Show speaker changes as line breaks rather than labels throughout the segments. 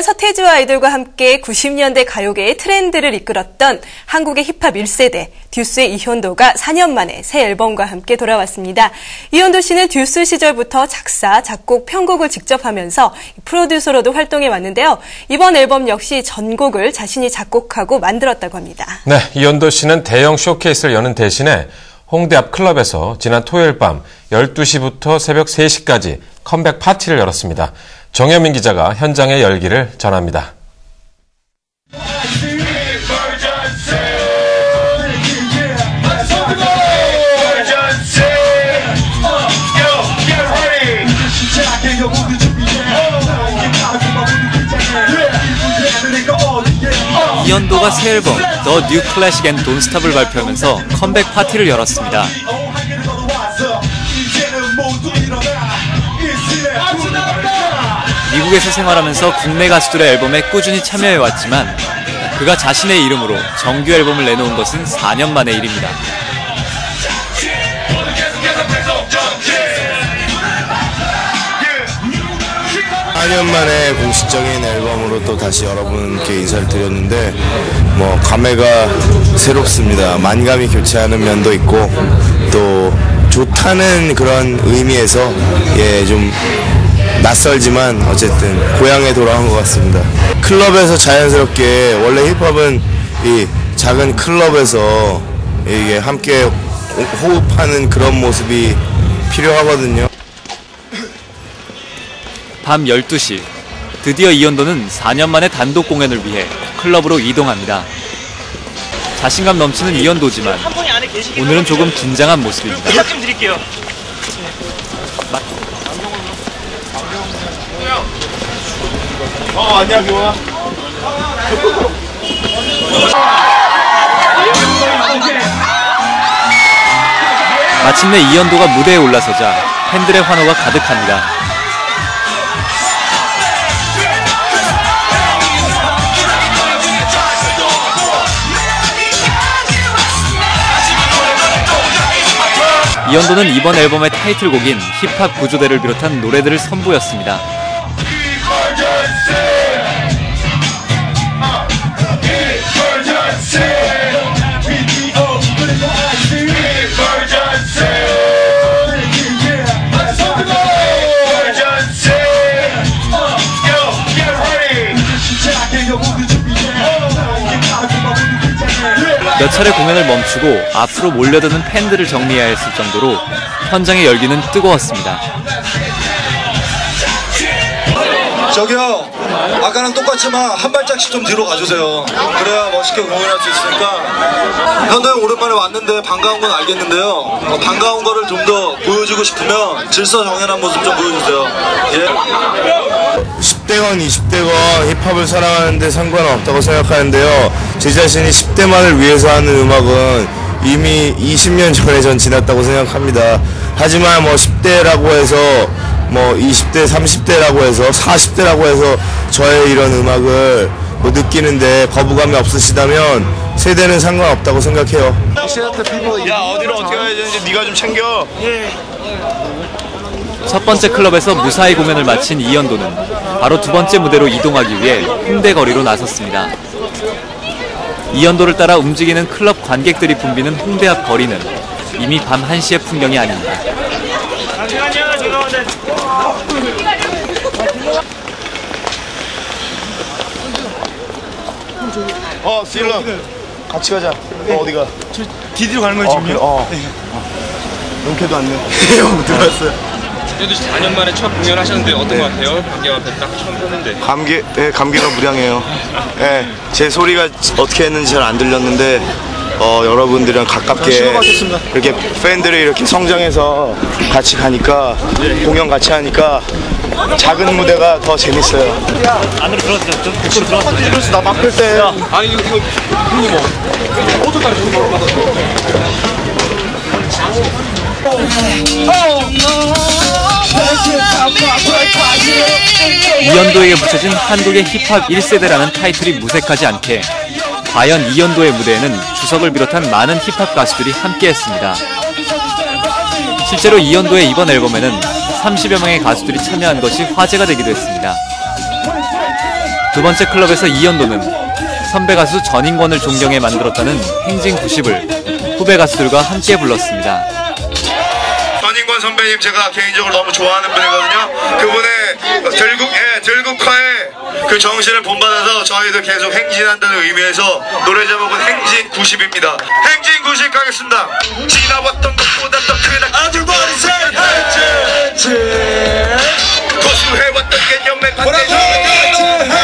서태지와 아이들과 함께 90년대 가요계의 트렌드를 이끌었던 한국의 힙합 1세대 듀스의 이현도가 4년 만에 새 앨범과 함께 돌아왔습니다. 이현도 씨는 듀스 시절부터 작사, 작곡, 편곡을 직접 하면서 프로듀서로도 활동해 왔는데요. 이번 앨범 역시 전곡을 자신이 작곡하고 만들었다고 합니다.
네, 이현도 씨는 대형 쇼케이스를 여는 대신에 홍대 앞 클럽에서 지난 토요일 밤 12시부터 새벽 3시까지 컴백 파티를 열었습니다. 정혜민 기자가 현장의 열기를 전합니다.
이연도가 새 앨범 New Classic and Don't Stop을 발표하면서 컴백 파티를 열었습니다. 미국에서 생활하면서 국내 가수들의 앨범에 꾸준히 참여해왔지만 그가 자신의 이름으로 정규 앨범을 내놓은 것은 4년 만의 일입니다.
4년 만에 공식적인 앨범으로 또 다시 여러분께 인사를 드렸는데 뭐 감회가 새롭습니다. 만감이 교체하는 면도 있고 또 좋다는 그런 의미에서 예좀 낯설지만 어쨌든 고향에 돌아온 것 같습니다. 클럽에서 자연스럽게 원래 힙합은 이 작은 클럽에서 이게 함께 호흡하는 그런 모습이 필요하거든요.
밤 12시 드디어 이현도는 4년 만에 단독 공연을 위해 클럽으로 이동합니다. 자신감 넘치는 이현도지만 오늘은 조금 긴장한 모습입니다.
부탁 좀 드릴게요.
어 안녕 교아.
마침내 이현도가 무대에 올라서자 팬들의 환호가 가득합니다. 이현도는 이번 앨범의 타이틀곡인 힙합 구조대를 비롯한 노래들을 선보였습니다. 몇 차례 공연을 멈추고 앞으로 몰려드는 팬들을 정리해야 했을 정도로 현장의 열기는 뜨거웠습니다.
저기요 아까랑 똑같지만 한 발짝씩 좀 뒤로 가주세요 그래야 멋있게 공연할 수 있으니까 현도 형 오랜만에 왔는데 반가운 건 알겠는데요 어, 반가운 거를 좀 더 보여주고 싶으면 질서 정연한 모습 좀 보여주세요 예.
10대건 20대건 힙합을 사랑하는데 상관은 없다고 생각하는데요. 제 자신이 10대만을 위해서 하는 음악은 이미 20년 전에 전 지났다고 생각합니다. 하지만 뭐 10대라고 해서 뭐 20대, 30대라고 해서 40대라고 해서 저의 이런 음악을 뭐 느끼는데 거부감이 없으시다면 세대는 상관없다고 생각해요.
야 어디로 어떻게 가야 되는지 네가 좀 챙겨
첫 번째 클럽에서 무사히 공연을 마친 이현도는 바로 두 번째 무대로 이동하기 위해 홍대 거리로 나섰습니다. 이현도를 따라 움직이는 클럽 관객들이 붐비는 홍대 앞 거리는 이미 밤 1시의 풍경이 아닙니다.
죄송한데.
어 실러. 같이 가자. 어 어디가?
디디로 가는 거예요,
어
지금요?
어. 용케도 왔네. 형 들어왔어요.
그래도 4년 만에 첫 공연 하셨는데 어떤 것 같아요? 관객 앞에 딱 처음 섰는데.
감기 예 감기가 무량해요. 예 제 소리가 어떻게 했는지 잘 안 들렸는데 어 여러분들이랑 가깝게 이렇게 팬들이 이렇게 성장해서 같이 가니까 공연 같이 하니까 작은 무대가 더 재밌어요.
안으로 들어왔죠? 좀 들어왔죠?
그래서 나 바쁠 때.
아니 이거 이거 형님 뭐. 좋은 거 받았어
이현도에게 붙여진 한국의 힙합 1세대라는 타이틀이 무색하지 않게 과연 이현도의 무대에는 주석을 비롯한 많은 힙합 가수들이 함께했습니다. 실제로 이현도의 이번 앨범에는 30여 명의 가수들이 참여한 것이 화제가 되기도 했습니다. 두 번째 클럽에서 이연도는 선배 가수 전인권을 존경해 만들었다는 행진 90을 후배 가수들과 함께 불렀습니다.
전인권 선배님 제가 개인적으로 너무 좋아하는 분이거든요. 그분의 들국, 예, 들국화의 그 정신을 본받아서 저희도 계속 행진한다는 의미에서 노래 제목은 행진 90입니다. 행진 90 가겠습니다. 지나왔던 것보다 더 크다. 아주 버리세 행진! 고수해왔던 개념의 반대로 행진! 행진!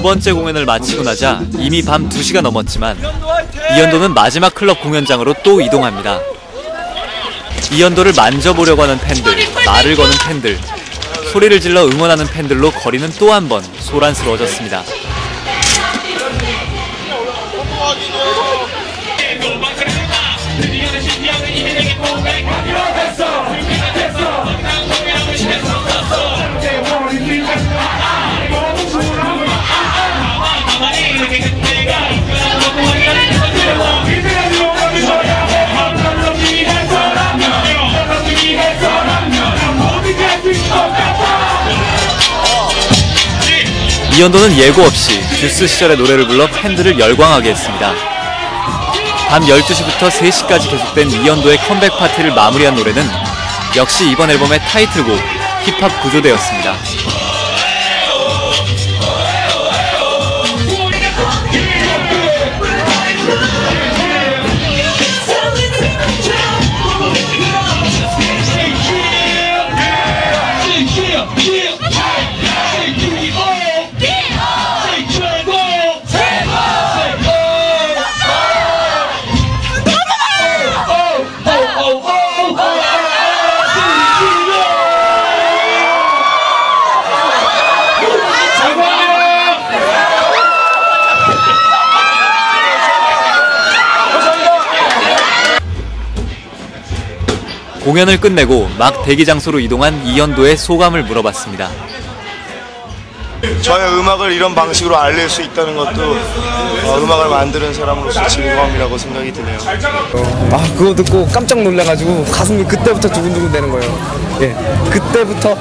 두 번째 공연을 마치고 나자 이미 밤 2시가 넘었지만 이연도는 마지막 클럽 공연장으로 또 이동합니다. 이연도를 만져보려고 하는 팬들, 말을 거는 팬들, 소리를 질러 응원하는 팬들로 거리는 또 한 번 소란스러워졌습니다. 이연도는 예고 없이 듀스 시절의 노래를 불러 팬들을 열광하게 했습니다. 밤 12시부터 3시까지 계속된 이연도의 컴백 파티를 마무리한 노래는 역시 이번 앨범의 타이틀곡 힙합 구조대였습니다. 공연을 끝내고 막 대기 장소로 이동한 이연도의 소감을 물어봤습니다.
저의 음악을 이런 방식으로 알릴 수 있다는 것도 어, 음악을 만드는 사람으로서 즐거움이라고 생각이 드네요.
아 그거 듣고 깜짝 놀라가지고 가슴이 그때부터 두근두근 되는 거예요. 예, 그때부터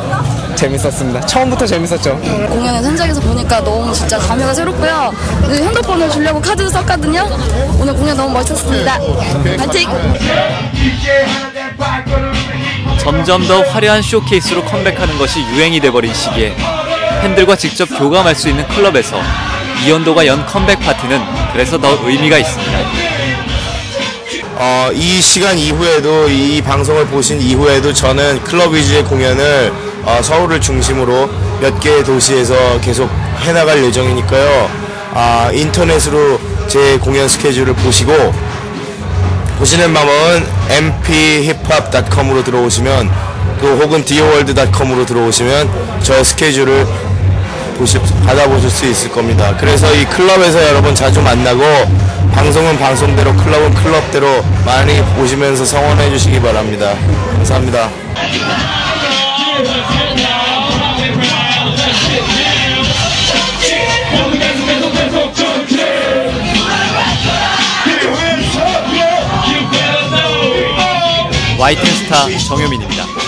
재밌었습니다. 처음부터 재밌었죠.
공연을 현장에서 보니까 너무 진짜 감회가 새롭고요. 네, 핸드폰을 주려고 카드 썼거든요. 오늘 공연 너무 멋있었습니다. 파이팅!
점점 더 화려한 쇼케이스로 컴백하는 것이 유행이 돼버린 시기에 팬들과 직접 교감할 수 있는 클럽에서 이연도가 연 컴백 파티는 그래서 더 의미가 있습니다.
어, 이 시간 이후에도 이 방송을 보신 이후에도 저는 클럽 위주의 공연을 어, 서울을 중심으로 몇 개의 도시에서 계속 해나갈 예정이니까요. 아, 인터넷으로 제 공연 스케줄을 보시고 보시는 방법은 mphiphop.com으로 들어오시면 또 혹은 dworld.com으로 들어오시면 저 스케줄을 보실, 받아보실 수 있을 겁니다. 그래서 이 클럽에서 여러분 자주 만나고 방송은 방송대로 클럽은 클럽대로 많이 보시면서 성원해 주시기 바랍니다. 감사합니다.
YTN 스타 정효민입니다.